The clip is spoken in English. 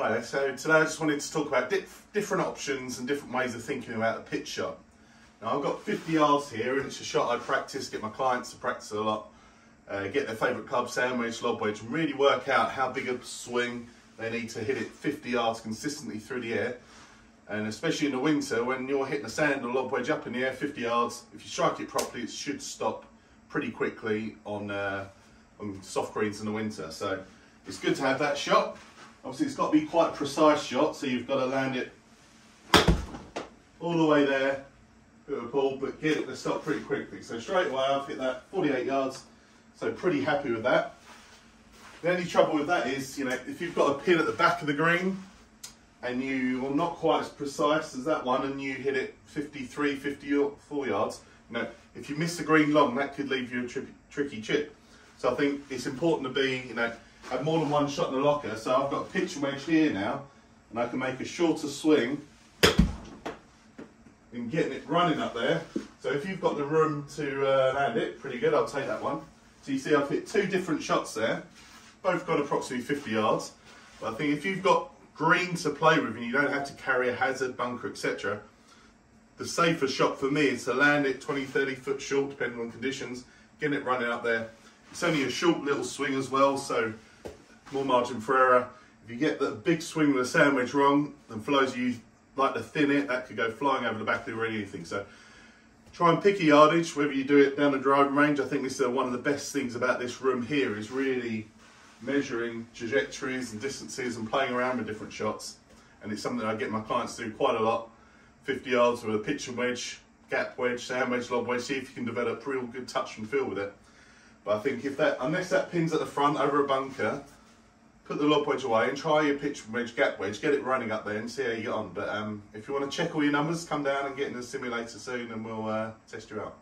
Hi there, so today I just wanted to talk about dif different options and different ways of thinking about a pitch shot. Now I've got 50 yards here and it's a shot I practice, get my clients to practice a lot, uh, get their favourite club, sand wedge, lob wedge and really work out how big a swing they need to hit it 50 yards consistently through the air. And especially in the winter when you're hitting a sand or lob wedge up in the air 50 yards, if you strike it properly it should stop pretty quickly on, uh, on soft greens in the winter. So it's good to have that shot. Obviously it's got to be quite a precise shot, so you've got to land it all the way there, bit of a pull, but get it to stop pretty quickly. So straight away I've hit that 48 yards, so pretty happy with that. The only trouble with that is, you know, if you've got a pin at the back of the green, and you are not quite as precise as that one, and you hit it 53, 54 yards, you know, if you miss the green long, that could leave you a tri tricky chip. So I think it's important to be, you know, have more than one shot in the locker. So I've got a pitch wedge here now, and I can make a shorter swing in getting it running up there. So if you've got the room to uh, land it, pretty good, I'll take that one. So you see I've hit two different shots there, both got approximately 50 yards. But I think if you've got green to play with and you don't have to carry a hazard, bunker, etc., the safer shot for me is to land it 20, 30 foot short, depending on conditions, getting it running up there. It's only a short little swing as well, so more margin for error. If you get the big swing with a sand wedge wrong, then flows you like to thin it, that could go flying over the back of the or anything. So try and pick a yardage, whether you do it down the driving range. I think this is one of the best things about this room here is really measuring trajectories and distances and playing around with different shots. And it's something I get my clients to do quite a lot. 50 yards with a pitch and wedge, gap wedge, sand wedge, lob wedge, see if you can develop real good touch and feel with it. But I think if that, unless that pin's at the front over a bunker, put the lob wedge away and try your pitch wedge, gap wedge, get it running up there and see how you get on. But um, if you want to check all your numbers, come down and get in the simulator soon and we'll uh, test you out.